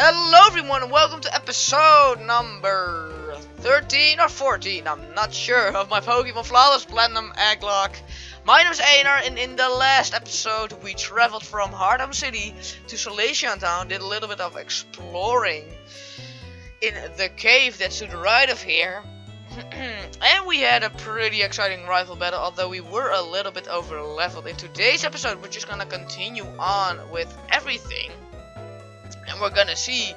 Hello everyone and welcome to episode number 13 or 14, I'm not sure, of my Pokemon Flawless Platinum Egglocke. My name is Einar and in the last episode we traveled from Hearthome City to Solaceon Town, did a little bit of exploring in the cave that's to the right of here. and we had a pretty exciting rival battle, although we were a little bit over leveled. In today's episode we're just gonna continue on with everything and we're gonna see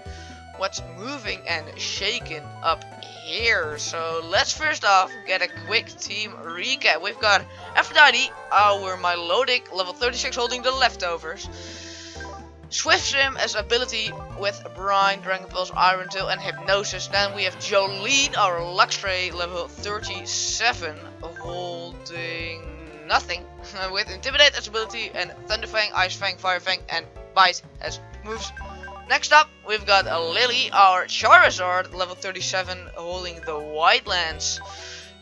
what's moving and shaking up here. So let's first off get a quick team recap. We've got Aphrodite, our Milotic, level 36 holding the leftovers. Swift Swim as ability with Brine, Dragon Pulse, Iron Tail, and Hypnosis. Then we have Jolene, our Luxray, level 37, holding nothing. with Intimidate as ability, and Thunderfang, Ice Fang, Fire Fang, and Bite as moves. Next up, we've got a Lily, our Charizard, level 37, holding the Wide Lens.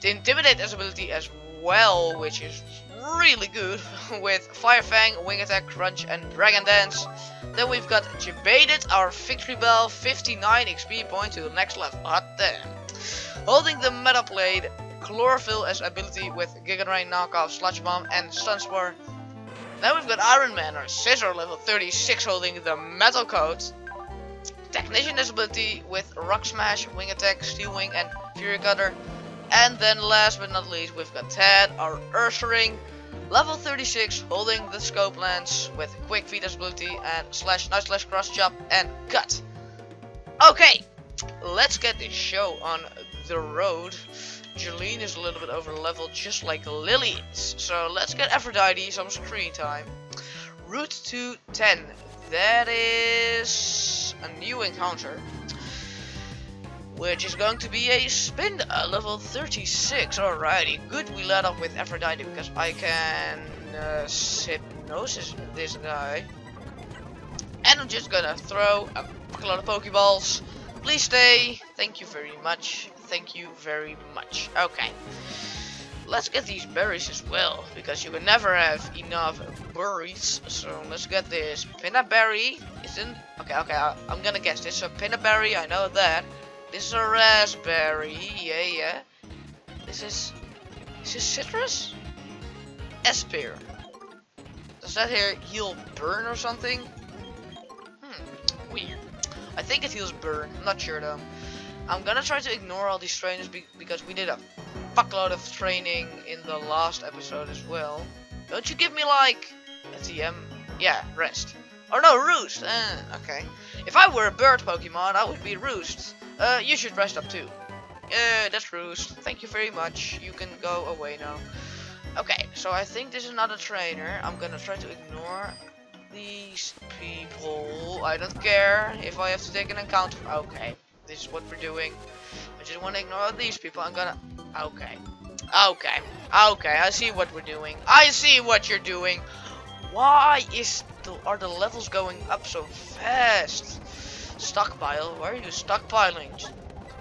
The Intimidate as ability as well, which is really good, with Fire Fang, Wing Attack, Crunch, and Dragon Dance. Then we've got Jebaited, our Victreebel, 59 XP point to the next level. Hot damn. Holding the Meta Blade, Chlorophyll as ability with Giga Knockoff, Sludge Bomb, and Stun Spore. Then we've got Iron Man, our Scizor, level 36, holding the Metal Coat. Technician ability with Rock Smash, Wing Attack, Steel Wing, and Fury Cutter. And then last but not least, we've got Ted, our Ursaring, level 36, holding the Scope lens with Quick Feet ability and Slash, Night Slash Cross Chop, and Cut. Okay, let's get this show on the road. Jolene is a little bit over level, just like Lily is. So let's get Aphrodite some screen time. Route to 10. That is a new encounter. Which is going to be a spin uh, level 36. Alrighty, good we let off with Aphrodite because I can uh, hypnosis this guy. And I'm just gonna throw a lot of Pokeballs. Please stay. Thank you very much. Thank you very much. Okay. Let's get these berries as well, because you can never have enough berries. So let's get this. Pinnaberry isn't... Okay, okay, I, am gonna guess. This is a Pinnaberry, I know that. This is a raspberry, yeah, yeah. This is... Is this citrus? Aspear. Does that here heal burn or something? Hmm, weird. I think it heals burn, I'm not sure though. I'm gonna try to ignore all these trainers be because we did a fuckload of training in the last episode as well. Don't you give me like TM? Yeah, rest. Or no, roost. Uh, okay. If I were a bird Pokemon, I would be roost. Uh, you should rest up too. Yeah, that's roost. Thank you very much. You can go away now. Okay, so I think this is not a trainer. I'm gonna try to ignore these people. I don't care if I have to take an encounter. Okay, this is what we're doing. I just want to ignore these people. I'm gonna Okay. Okay. Okay, I see what we're doing. I see what you're doing. Why is the, are the levels going up so fast? Stockpile? Why are you stockpiling? Just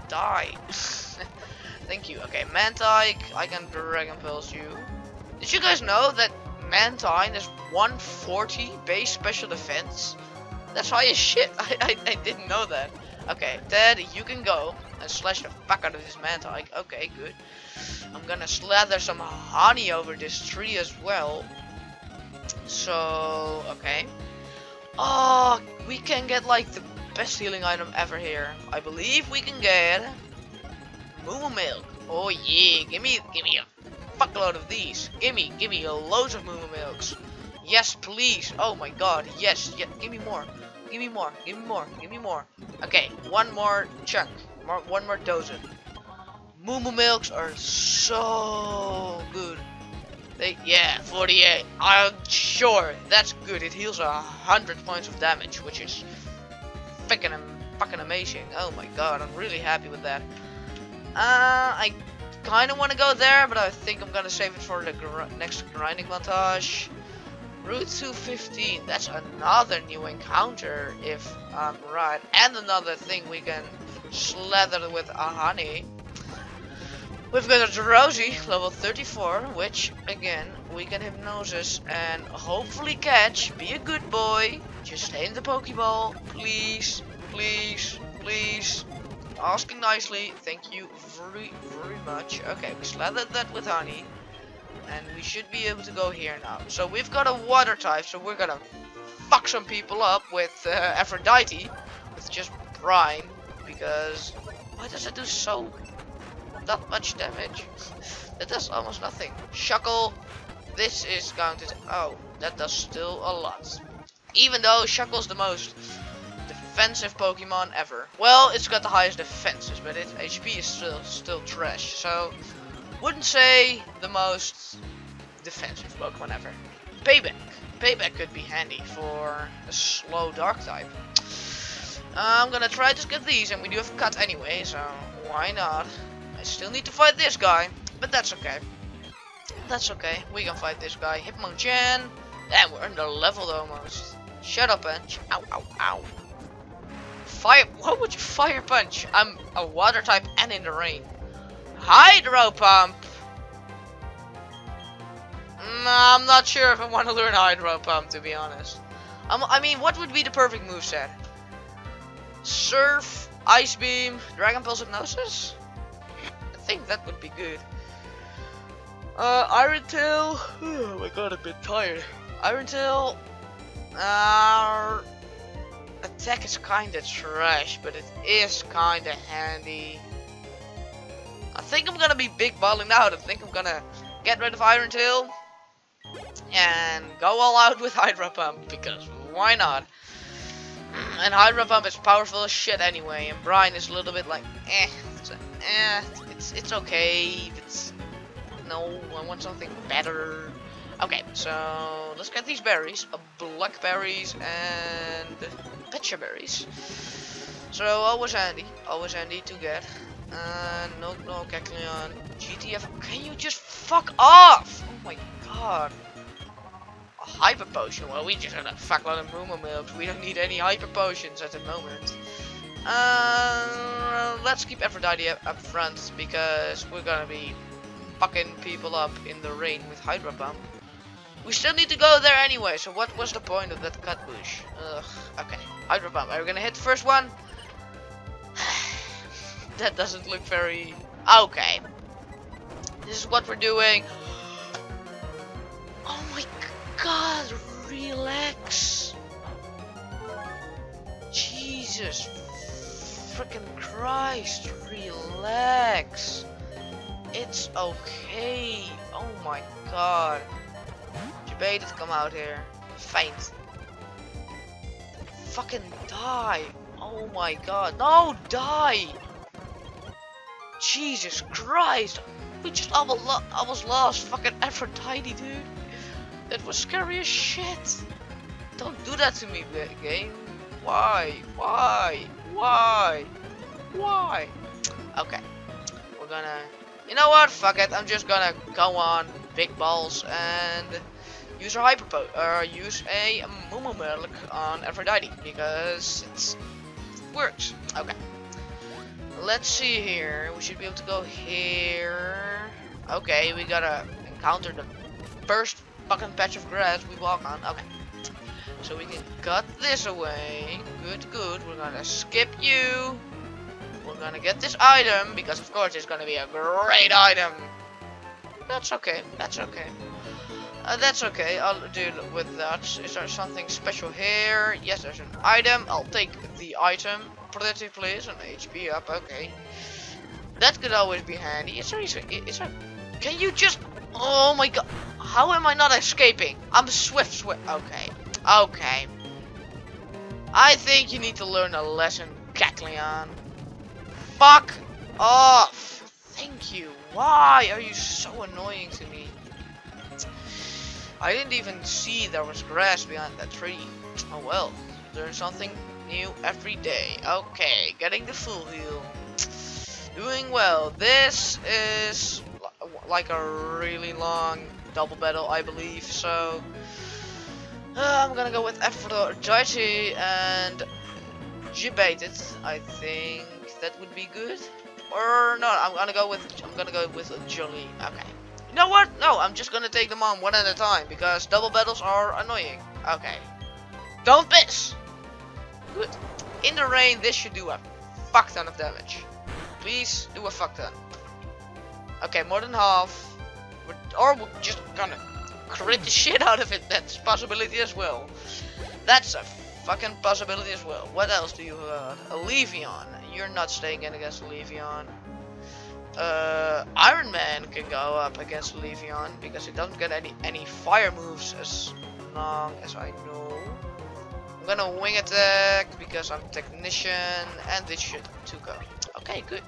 die. Thank you. Okay, Mantyke, I can Dragon Pulse you. Did you guys know that Mantine is 140 base special defense? That's high as shit. I, I, I didn't know that. Okay, Ted, you can go and slash the fuck out of this Mantyke. Okay, good. I'm gonna slather some honey over this tree as well. So, okay. Oh, we can get like the best healing item ever here. I believe we can get Moo Milk. Oh yeah, give me, give me a fuckload of these. Give me, give me a loads of Moo Milks. Yes, please. Oh my god, yes, yeah, give me more. Give me more. Give me more. Give me more. Okay, one more chunk. One more dozen. Moo Milks are so good. They, yeah, 48. I'm sure that's good. It heals a hundred points of damage, which is fucking fucking amazing. Oh my god, I'm really happy with that. Uh, I kind of want to go there, but I think I'm gonna save it for the gr next grinding montage. Route 215, that's another new encounter if I'm right. And another thing we can slather with a honey. We've got a Drowzee, level 34, which, again, we can hypnosis and hopefully catch. Be a good boy. Just stay in the Pokeball, please. Please, please. Asking nicely. Thank you very, very much. Okay, we slathered that with honey. And we should be able to go here now. So we've got a water type, so we're gonna fuck some people up with uh, Aphrodite. With just brine. Because, why does it do so, that much damage? It does almost nothing. Shuckle, this is going to, oh, that does still a lot. Even though Shuckle's the most defensive Pokemon ever. Well, it's got the highest defenses, but its HP is still still trash. So, wouldn't say the most defensive Pokemon ever. Payback. Payback could be handy for a slow Dark type. I'm gonna try to get these, and we do have cut anyway, so why not? I still need to fight this guy, but that's okay. That's okay. We can fight this guy. Hitmonchan. And we're under leveled almost. Shut up, Punch. Ow, ow, ow. Fire. What would you fire punch? I'm a water type and in the rain. Hydro Pump. Nah, I'm not sure if I want to learn Hydro Pump, to be honest. Um, I mean, what would be the perfect moveset? Surf, Ice Beam, Dragon Pulse Hypnosis? I think that would be good. Uh, Iron Tail. Oh my god, I'm a bit tired. Iron Tail. Uh, attack is kinda trash, but it is kinda handy. I think I'm gonna be big balling out. I think I'm gonna get rid of Iron Tail and go all out with Hydro Pump because why not? And Hydro Pump is powerful as shit anyway, and Brine is a little bit like eh, it's, eh, it's it's it's okay. It's no, I want something better. Okay, so let's get these berries. Uh, blackberries and pecha berries. So always handy, always handy to get. Uh, no, no, Kecleon. GTF, can you just fuck off? Oh my god. A hyper potion, well we just had a fuckload of Moomoo milks. We don't need any hyper potions at the moment. Uh, let's keep Aphrodite up, front because we're gonna be fucking people up in the rain with Hydro Pump. We still need to go there anyway, so what was the point of that cut bush? Ugh, okay. Hydro Pump, are we gonna hit the first one? that doesn't look very... Okay. This is what we're doing. Oh my god, relax. Jesus freaking Christ, relax. It's okay. Oh my god. Jebaited come out here. Faint. Fucking die. Oh my god. No, die. Jesus Christ. We just almost lost fucking Aphrodite, dude. That was scary as shit. Don't do that to me, game. Why? Why? Why? Why? Okay. We're gonna you know what? Fuck it. I'm just gonna go on big balls and use a hyper po or use a Moomoo Milk on Aphrodite because it's, it works. Okay. Let's see here. We should be able to go here. Okay, we gotta encounter the first fucking patch of grass we walk on. Okay. So we can cut this away. Good, good. We're gonna skip you. We're gonna get this item, because of course it's gonna be a great item. That's okay, that's okay. Uh, that's okay, I'll deal with that. Is there something special here? Yes, there's an item. I'll take the item. Pretty please, an HP up, okay. That could always be handy. Is there, is there, can you just, oh my god. How am I not escaping? I'm swift, swift, okay. Okay. I think you need to learn a lesson, Kecleon. Fuck off! Thank you. Why are you so annoying to me? I didn't even see there was grass behind that tree. Oh well, there's something new every day. Okay, getting the full heal. Doing well. This is like a really long double battle, I believe. So uh, I'm gonna go with Aphrodite and Jebaited, I think that would be good. Or no, I'm gonna go with I'm gonna go with Jolene. Okay. You know what? No, I'm just gonna take them on one at a time because double battles are annoying. Okay. Don't miss. Good. In the rain, this should do a fuck ton of damage. Please do a fuck ton. Okay, more than half. We're, or we're just gonna crit the shit out of it. That's possibility as well. That's a fucking possibility as well. What else do you have? A Leafeon. You're not staying in against Leafeon. Uh, Iron Man can go up against Leafeon because he doesn't get any any fire moves as long as I know. I'm gonna wing attack because I'm technician and this should to go. Okay, good.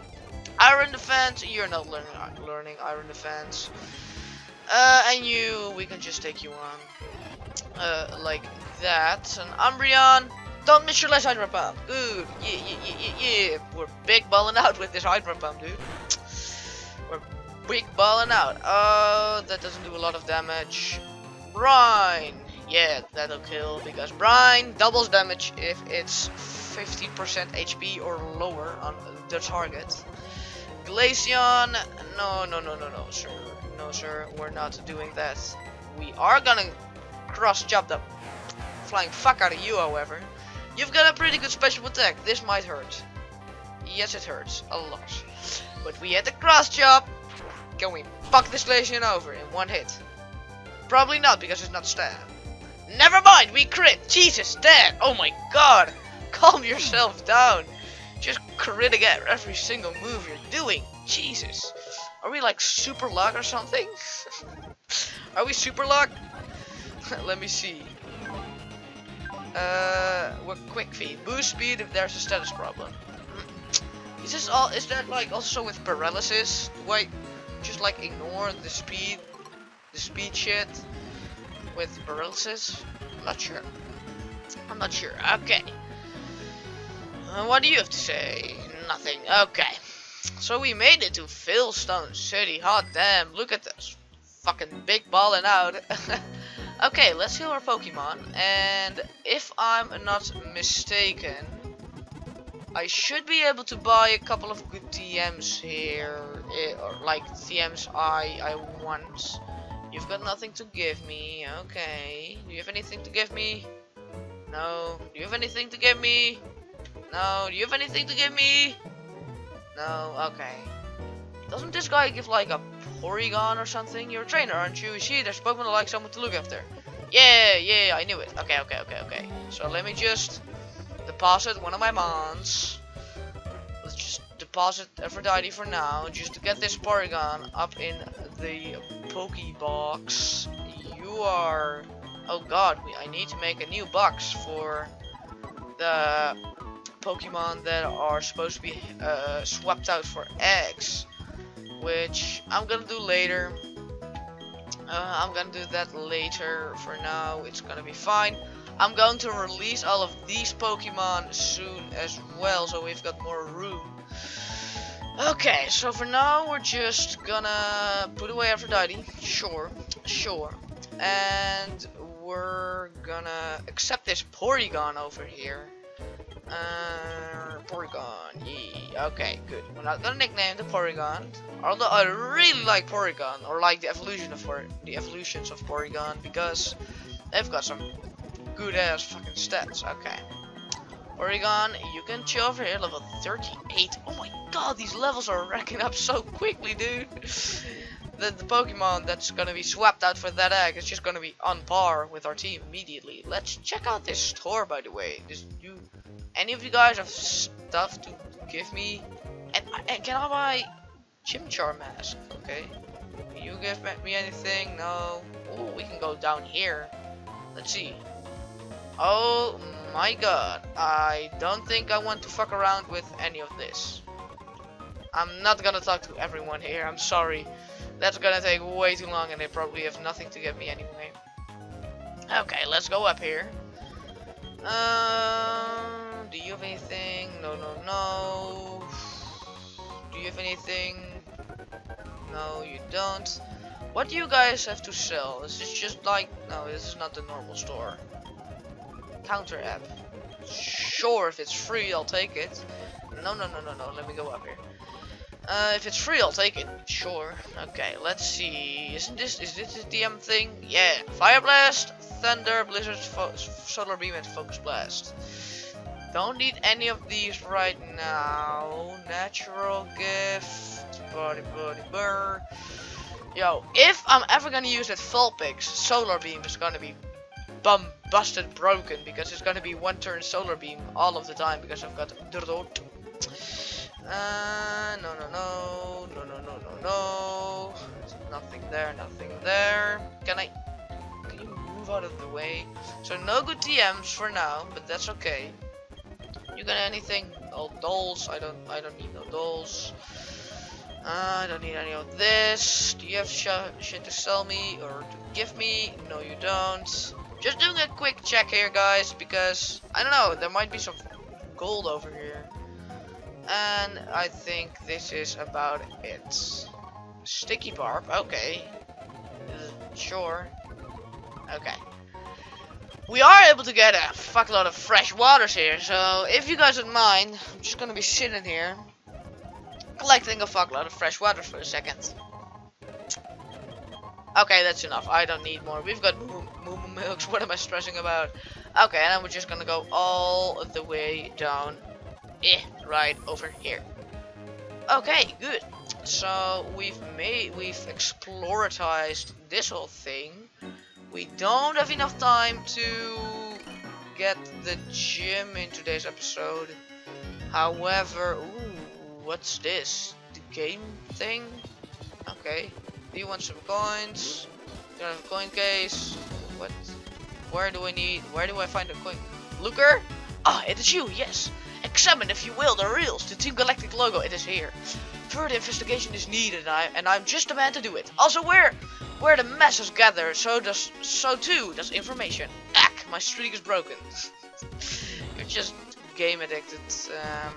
Iron defense. You're not learning learning iron defense. Uh, and you, we can just take you on. Uh, like that. And Umbreon, don't miss your last Hydro Pump. Good. Yeah, yeah, yeah, yeah. We're big balling out with this Hydro Pump, dude. We're big balling out. Oh, that doesn't do a lot of damage. Brine. Yeah, that'll kill because Brine doubles damage if it's 50% HP or lower on the target. Glaceon. No, no, no, no, no, sir. No, sir. We're not doing that. We are gonna cross chop the flying fuck out of you, however. You've got a pretty good special attack. This might hurt. Yes, it hurts. A lot. But we had the cross chop. Can we fuck this Glaceon over in one hit? Probably not, because it's not stab. Never mind, we crit. Jesus, Dad. Oh my god. Calm yourself down. Just crit again every single move you're doing. Jesus. Are we like super luck or something? Are we super luck? Let me see. Uh, we're quick feet. Boost speed if there's a status problem. Is this all? Is that like also with paralysis? Do I just like ignore the speed, the speed shit with paralysis? I'm not sure. I'm not sure. Okay. Uh, what do you have to say? Nothing. Okay. So we made it to Veilstone City. Hot damn, look at this. Fucking big balling out. okay, let's heal our Pokemon. And if I'm not mistaken, I should be able to buy a couple of good TMs here. Eh, or like TMs I, I want. You've got nothing to give me. Okay. Do you have anything to give me? No. Do you have anything to give me? No. Do you have anything to give me? No. Okay. Doesn't this guy give like a Porygon or something? You're a trainer, aren't you? See, there's Pokemon like someone to look after. Yeah, yeah, I knew it. Okay, okay, okay, okay. So let me just deposit one of my mons. Let's just deposit Aphrodite for now, just to get this Porygon up in the Pokebox. You are... Oh god, I need to make a new box for the Pokemon that are supposed to be uh, swapped out for eggs. Which I'm gonna do later. Uh, I'm gonna do that later. For now, it's gonna be fine. I'm going to release all of these Pokemon soon as well, so we've got more room. Okay, so for now we're just gonna put away Aphrodite, sure, sure, and we're gonna accept this Porygon over here. Uh, Porygon, yeah, okay, good. We're not gonna nickname the Porygon, although I really like Porygon, or like the evolution of the evolutions of Porygon, because they've got some good ass fucking stats. Okay. Porygon, you can chill over here, level 38. Oh my god, these levels are racking up so quickly, dude. the, the Pokemon that's gonna be swapped out for that egg is just gonna be on par with our team immediately. Let's check out this store, by the way. Does you, any of you guys have stuff to give me? And, and can I buy Chimchar mask? Okay. Can you give me anything? No. Oh, we can go down here. Let's see. Oh my god. I don't think I want to fuck around with any of this. I'm not gonna talk to everyone here. I'm sorry. That's gonna take way too long and they probably have nothing to give me anyway. Okay, let's go up here. Um, do you have anything? No, no, no. Do you have anything? No, you don't. What do you guys have to sell? Is this just like... No, this is not the normal store counter app. Sure, if it's free, I'll take it. No, no, no, no, no. Let me go up here. Uh, if it's free, I'll take it. Sure. Okay, let's see. Isn't this is this the DM thing? Yeah. Fire blast, thunder, blizzard, solar beam, and focus blast. Don't need any of these right now. Natural gift, body, body, burr. Yo, if I'm ever gonna use that Vulpix, Solar Beam is gonna be bum busted broken because it's gonna be one turn Solar Beam all of the time because I've got Drought. Uh, no, no, no, no, no, no, no, no. Nothing there, nothing there. Can I? Can you move out of the way? So no good TMs for now, but that's okay. You got anything? Oh, dolls. I don't. I don't need no dolls. Uh, I don't need any of this. Do you have sh shit to sell me or to give me? No, you don't. Just doing a quick check here, guys, because I don't know. There might be some gold over here. And I think this is about it. Sticky barb. Okay. Uh, sure. Okay we are able to get a fuckload of fresh waters here. So if you guys don't mind, I'm just gonna be sitting here collecting a fuckload of fresh waters for a second. Okay, that's enough. I don't need more. We've got moo, moo, moo milks. What am I stressing about? Okay, and then we're just gonna go all the way down. Eh, right over here. Okay, good. So we've made, we've exploratized this whole thing. We don't have enough time to get the gym in today's episode. However, ooh, what's this? The game thing? Okay. Do you want some coins? You have a coin case? What? Where do I need? Where do I find a coin? Looker? Ah, it is you, yes. Examine, if you will, the reels, the Team Galactic logo. It is here. Further investigation is needed, and, I, and I'm just the man to do it. Also, where where the masses gather, so does so too does information. Ack, my streak is broken. You're just game addicted. Um,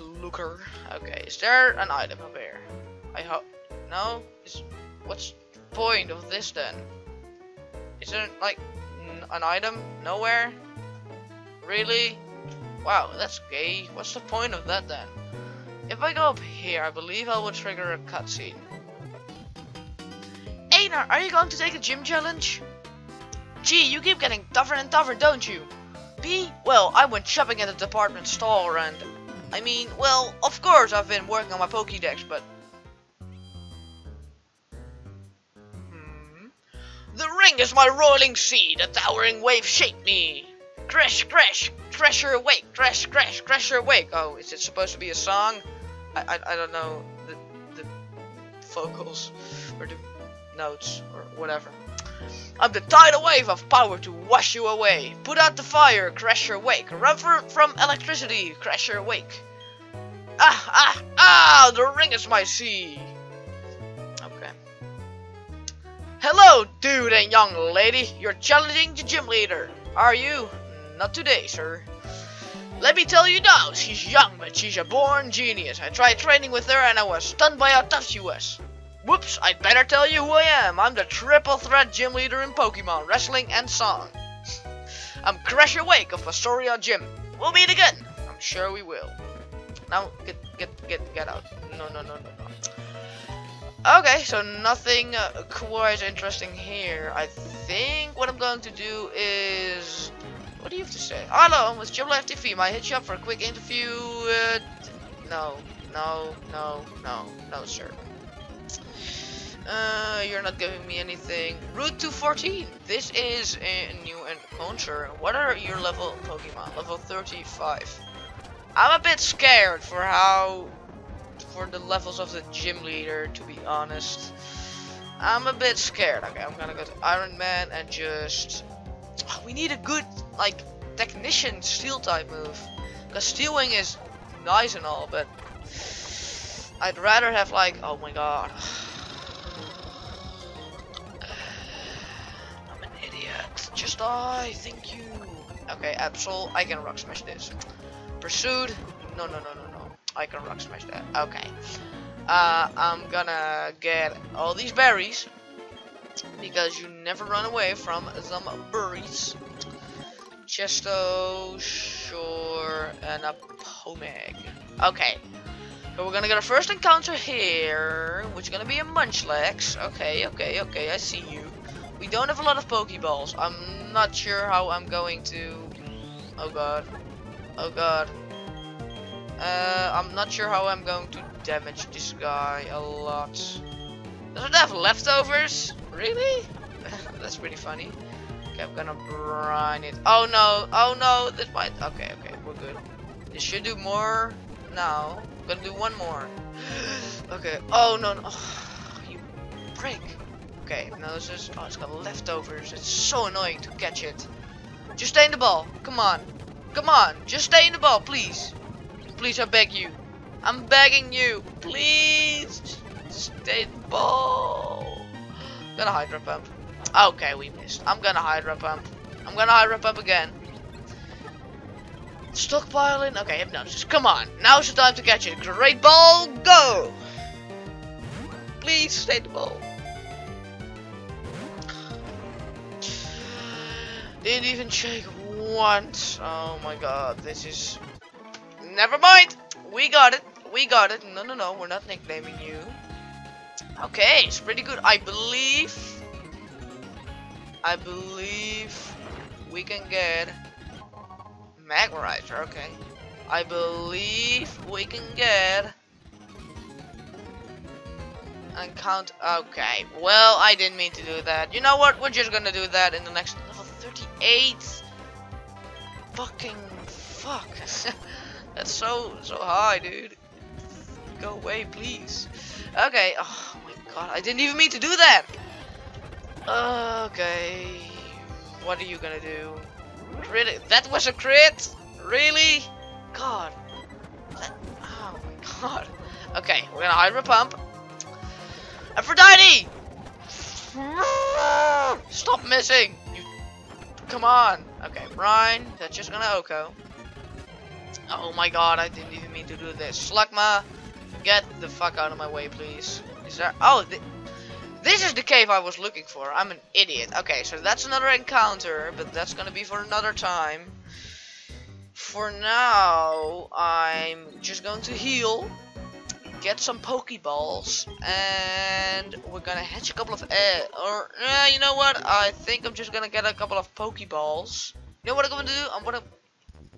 looker. Okay, is there an item up here? I hope. No. Is what's the point of this then? Is there like an item nowhere? Really? Wow, that's gay. What's the point of that then? If I go up here, I believe I will trigger a cutscene. Einar, are you going to take the gym challenge? Gee, you keep getting tougher and tougher, don't you? B? Well, I went shopping at a department store and... I mean, well, of course I've been working on my Pokédex, but... Hmm? The ring is my rolling sea, the towering wave shake me. Crash, crash, crasher awake, crash, crash, crasher awake. Oh, is it supposed to be a song? I, I, I don't know the, the vocals or the notes or whatever. I'm the tidal wave of power to wash you away. Put out the fire, crash your wake. Run for, from electricity, crash your wake. Ah, ah, ah, the ring is my sea. Okay. Hello, dude and young lady. You're challenging the gym leader. Are you? Not today, sir. Let me tell you now, she's young, but she's a born genius. I tried training with her and I was stunned by how tough she was. Whoops, I'd better tell you who I am. I'm the triple threat gym leader in Pokemon, wrestling, and song. I'm Crasher Wake of Pastoria Gym. We'll meet again. I'm sure we will. Now, get, get, get, get out. No, no, no, no, no. Okay, so nothing uh, quite interesting here. I think what I'm going to do is... What do you have to say? Hello, it's Gym Life TV. Might hit you up for a quick interview. Uh, no, no, no, no, no, sir. Uh, you're not giving me anything. Route to 14. This is a new encounter. What are your level Pokemon? Level 35. I'm a bit scared for how, for the levels of the gym leader, to be honest. I'm a bit scared. Okay, I'm gonna go to Iron Man and just... Oh, we need a good, like, technician steel type move. Because Steel Wing is nice and all, but... I'd rather have like, oh my god. Die, thank you. Okay, Absol, I can rock smash this. Pursued, no, no, no, no, no. I can rock smash that. Okay. Uh, I'm gonna get all these berries because you never run away from some berries. Chesto, sure, and a Pomeg. Okay. So we're gonna get our first encounter here, which is gonna be a Munchlax. Okay, okay, okay, I see you. We don't have a lot of Pokeballs. I'm not sure how I'm going to Oh god. Oh god. Uh, I'm not sure how I'm going to damage this guy a lot. Does it have leftovers? Really? That's pretty funny. Okay, I'm gonna brine it. Oh no, oh no, this might, okay, okay, we're good. This should do more now. I'm gonna do one more. okay, oh no, no. you break. Okay, now oh, it's got leftovers. It's so annoying to catch it. Just stay in the ball. Come on. Come on. Just stay in the ball, please. Please, I beg you. I'm begging you. Please. Stay in the ball. gonna Hydro Pump. Okay, we missed. I'm gonna Hydro Pump. I'm gonna Hydro Pump again. Stockpiling. Okay, Hypnosis. Come on. Now's the time to catch it. Great ball. Go. Please stay in the ball. Didn't even shake once. Oh my god, this is... Never mind! We got it. We got it. No, no, no. We're not nicknaming you. Okay, it's pretty good. I believe... I believe we can get... Magmarizer, okay. I believe we can get... And count... Okay. Well, I didn't mean to do that. You know what? We're just gonna do that in the next 38 fucking fuck. That's so so high dude. Go away please. Okay. Oh my god. I didn't even mean to do that. Okay. What are you gonna do? Crit that was a crit? Really? God. That, oh my god. Okay. We're gonna hydro pump. Aphrodite! Stop missing Come on. Okay, Brine. That's just gonna Oko. Oh my god, I didn't even mean to do this. Slugma, get the fuck out of my way, please. Is there... Oh, th this is the cave I was looking for. I'm an idiot. Okay, so that's another encounter, but that's gonna be for another time. For now, I'm just going to heal get some Pokeballs, and we're gonna hatch a couple of, uh, or, uh, you know what, I think I'm just gonna get a couple of Pokeballs. You know what I'm gonna do? I'm gonna,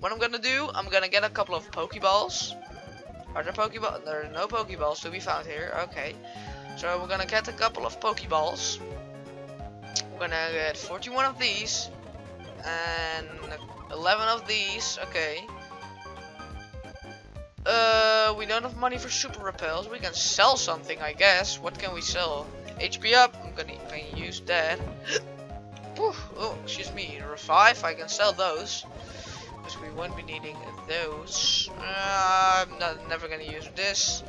what I'm gonna do, I'm gonna get a couple of Pokeballs. Are there Pokeballs? There are no Pokeballs to be found here, okay. So we're gonna get a couple of Pokeballs. We're gonna get 41 of these, and 11 of these, okay. Uh, we don't have money for super repels. We can sell something, I guess. What can we sell? HP up. I'm gonna, gonna use that. oh, excuse me. Revive. I can sell those. Because we won't be needing those. Uh, I'm not, never gonna use this.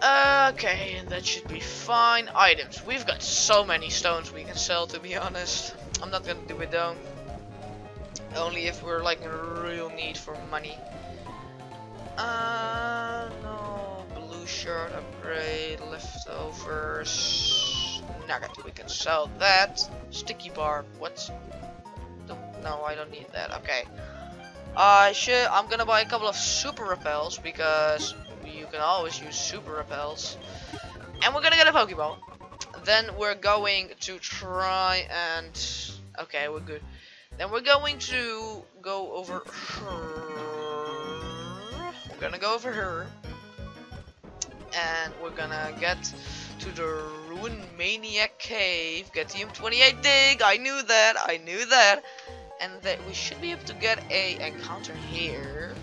Uh, okay, that should be fine. Items. We've got so many stones we can sell, to be honest. I'm not gonna do it though. Only if we're like in real need for money. Uh, no. Blue shirt upgrade, leftovers. Nugget, we can sell that. Sticky bar, what? No, I don't need that. Okay. I should. I'm gonna buy a couple of super repels because you can always use super repels. And we're gonna get a Pokeball. Then we're going to try and. Okay, we're good. Then we're going to go over we're gonna go over here. And we're gonna get to the Ruin Maniac Cave. Get the M28 dig. I knew that. I knew that. And that we should be able to get a encounter here.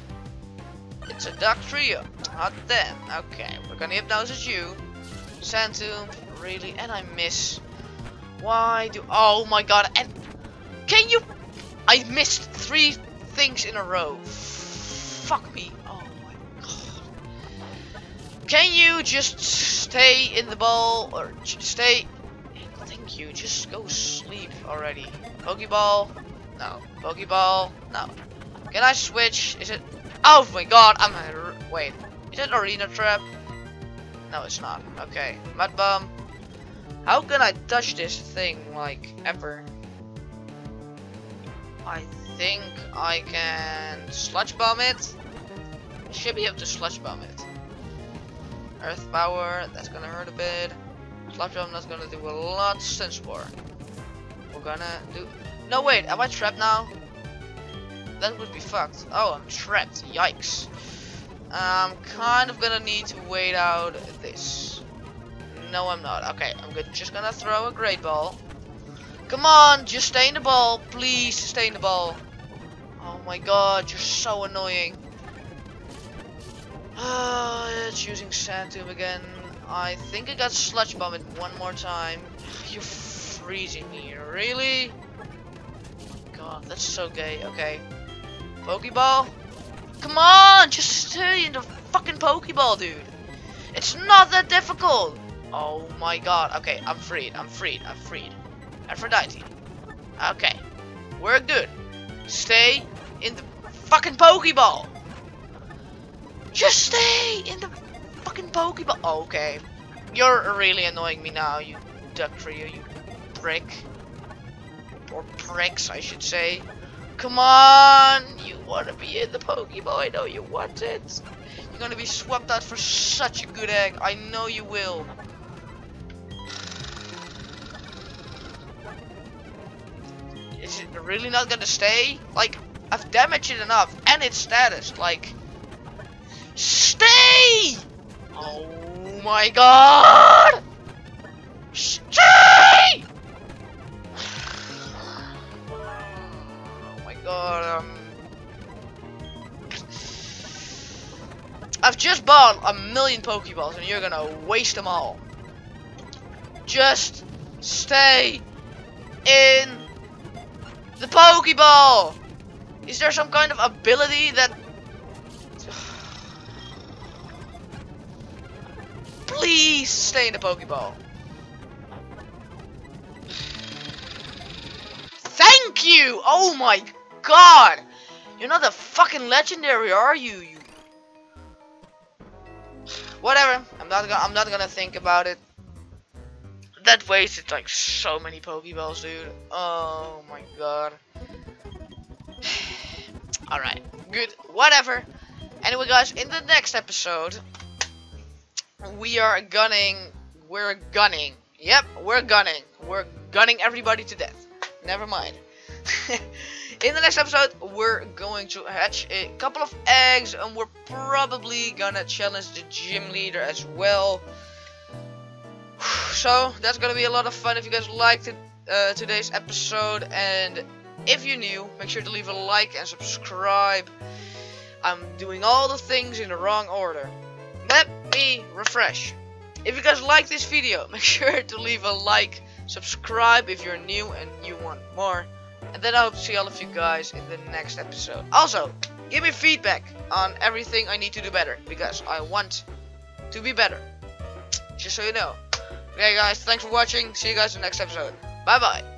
It's a Dugtrio. Not them. Okay, we're gonna hypnosis you. Sand Tomb. Really? And I miss. Why do... Oh my god. And... Can you... I missed three things in a row. Fuck me. Can you just stay in the ball or stay? Thank you. Just go sleep already. Pokeball? No. Pokeball? No. Can I switch? Is it? Oh my God! I'm wait. Is it arena trap? No, it's not. Okay. Mud bomb. How can I touch this thing like ever? I think I can sludge bomb it. Should be able to sludge bomb it. Earth Power, that's gonna hurt a bit. Slap Jump, that's gonna do a lot. Sense Spore. We're gonna do... No, wait, am I trapped now? that would be fucked. Oh, I'm trapped. Yikes. I'm kind of gonna need to wait out this. No, I'm not. Okay, I'm good. just gonna throw a great ball. Come on, just stay in the ball. Please stay in the ball. Oh my god, you're so annoying. Uh, it's using sand tomb again. I think I got sludge bombed one more time. You're freezing me, really? God, that's so gay. Okay. Pokeball? Come on, just stay in the fucking Pokeball, dude. It's not that difficult. Oh my god. Okay, I'm freed. I'm freed. I'm freed. Aphrodite. Okay. We're good. Stay in the fucking Pokeball. Just stay in the fucking Pokeball. Oh, okay. You're really annoying me now, you Dugtrio, you prick. Or pricks, I should say. Come on! You want to be in the Pokeball, I know you want it. You're gonna be swapped out for such a good egg. I know you will. Is it really not gonna stay? Like, I've damaged it enough, and its status, like... Stay! Oh my god! Stay! Oh my god, um... I've just bought a million Pokeballs and you're gonna waste them all. Just stay in the Pokeball! Is there some kind of ability that Please stay in the Pokeball. Thank you! Oh my god! You're not a fucking legendary, are you? You Whatever. I'm not gonna I'm not gonna think about it. That wasted like so many Pokeballs, dude. Oh my god. Alright, good. Whatever. Anyway guys, in the next episode we are gunning. We're gunning. Yep, we're gunning. We're gunning everybody to death. Never mind. In the next episode, we're going to hatch a couple of eggs, and we're probably gonna challenge the gym leader as well. So, that's gonna be a lot of fun if you guys liked it, uh, today's episode, and if you're new, make sure to leave a like and subscribe. I'm doing all the things in the wrong order. Let me refresh. If you guys like this video, make sure to leave a like, subscribe if you're new and you want more. And then I hope to see all of you guys in the next episode. Also, give me feedback on everything I need to do better. Because I want to be better. Just so you know. Okay guys, thanks for watching. See you guys in the next episode. Bye bye.